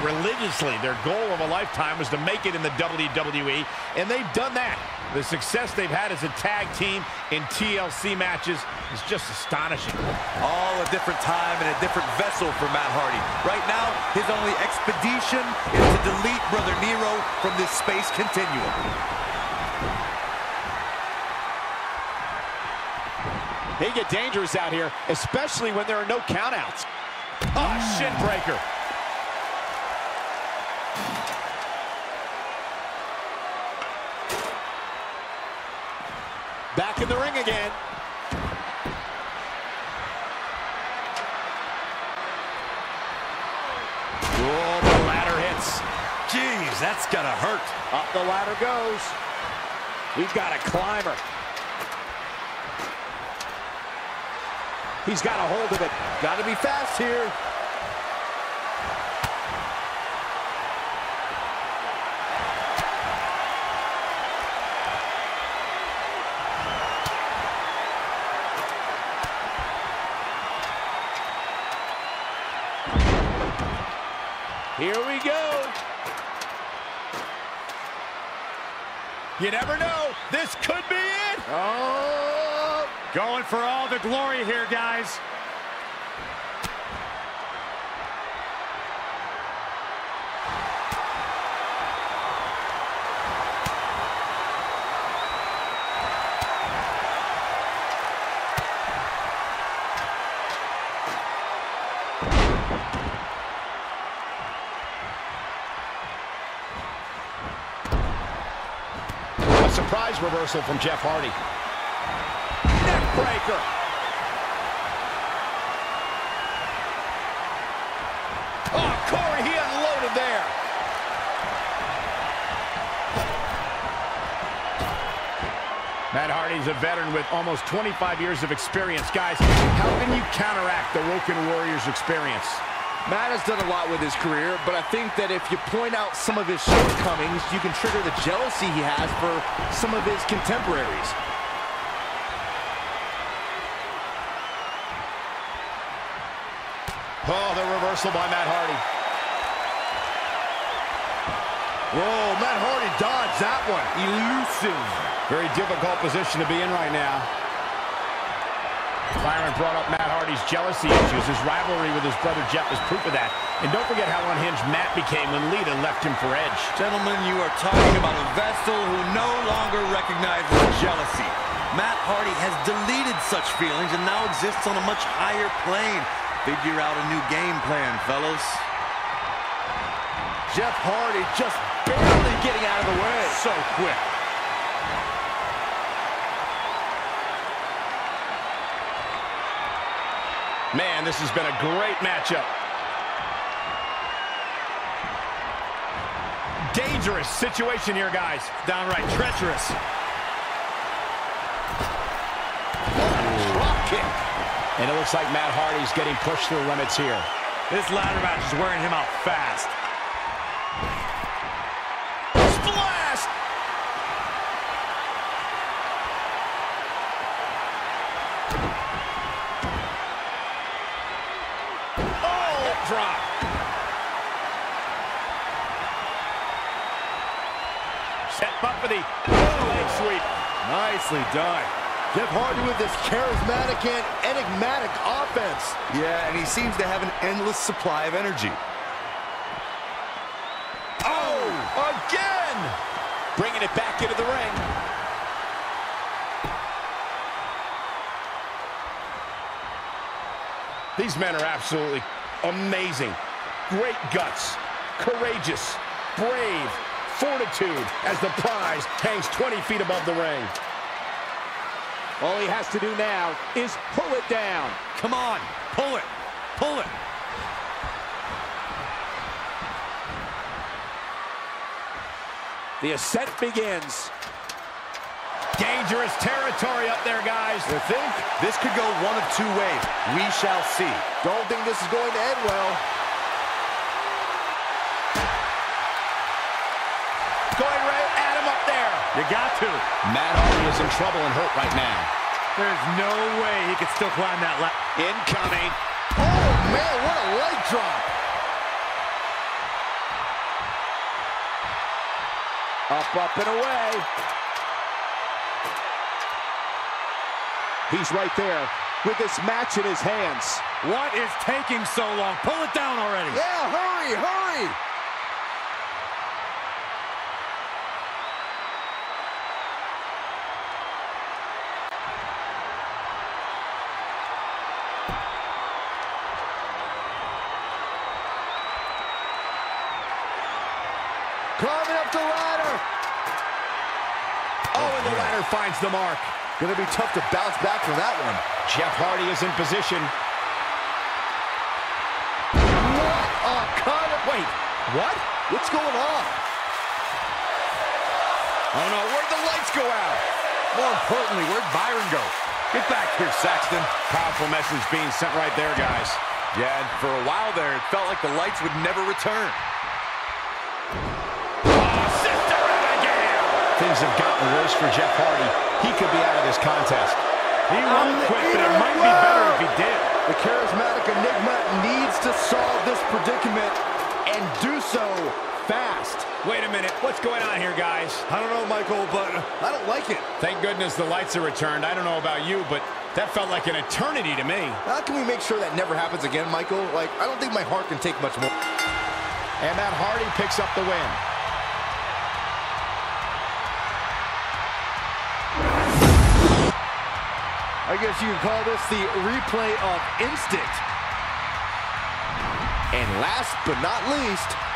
courageously. Their goal of a lifetime was to make it in the WWE, and they've done that. The success they've had as a tag team in TLC matches is just astonishing. All a different time and a different vessel for Matt Hardy. Right now, his only expedition is to delete Brother Nero from this space continuum. They get dangerous out here, especially when there are no countouts. Oh, shin breaker. Back in the ring again. Oh, the ladder hits. Jeez, that's gotta hurt. Up the ladder goes. We've got a climber. He's got a hold of it. Got to be fast here. Here we go. You never know. This could be it. Oh! Going for all the glory here, guys. Surprise reversal from Jeff Hardy. Neck breaker. Oh, Corey, he unloaded there. Matt Hardy's a veteran with almost 25 years of experience. Guys, how can you counteract the Woken Warriors experience? Matt has done a lot with his career, but I think that if you point out some of his shortcomings, you can trigger the jealousy he has for some of his contemporaries. Oh, the reversal by Matt Hardy. Whoa, Matt Hardy dodged that one. Elusive. Very difficult position to be in right now. Byron brought up Matt Hardy's jealousy issues. His rivalry with his brother Jeff is proof of that. And don't forget how unhinged Matt became when Lita left him for Edge. Gentlemen, you are talking about a vessel who no longer recognizes jealousy. Matt Hardy has deleted such feelings and now exists on a much higher plane. Figure out a new game plan, fellas. Jeff Hardy just barely getting out of the way. So quick. Man, this has been a great matchup. Dangerous situation here, guys. Downright treacherous. Drop kick. And it looks like Matt Hardy's getting pushed to the limits here. This ladder match is wearing him out fast. Set up for the leg sweep. Nicely done. Jeff Hardy with this charismatic and enigmatic offense. Yeah, and he seems to have an endless supply of energy. Oh, again! Bringing it back into the ring. These men are absolutely amazing. Great guts, courageous, brave, fortitude as the prize hangs 20 feet above the ring. All he has to do now is pull it down. Come on, pull it, pull it. The ascent begins. Dangerous territory up there, guys. You think? This could go one of two ways. We shall see. Don't think this is going to end well. You got to. Matt Hardy is in trouble and hurt right now. There's no way he could still climb that ladder. Incoming. Oh, man, what a leg drop. Up, up, and away. He's right there with this match in his hands. What is taking so long? Pull it down already. Yeah, hurry, hurry. Climbing up the ladder. Oh, and the ladder finds the mark. Gonna be tough to bounce back from that one. Jeff Hardy is in position. What a cut. Wait, what? What's going on? Oh no, where'd the lights go out? More importantly, where'd Byron go? Get back here, Saxton. Powerful message being sent right there, guys. Yeah, and for a while there, it felt like the lights would never return. Have gotten worse for Jeff Hardy. He could be out of this contest. He won't quit, but it might be better if he did. The charismatic Enigma needs to solve this predicament and do so fast. Wait a minute, what's going on here, guys? I don't know, Michael, but I don't like it. Thank goodness the lights are returned. I don't know about you, but that felt like an eternity to me. How can we make sure that never happens again, Michael? Like, I don't think my heart can take much more. And Matt Hardy picks up the win. I guess you could call this the replay of instinct. And last but not least,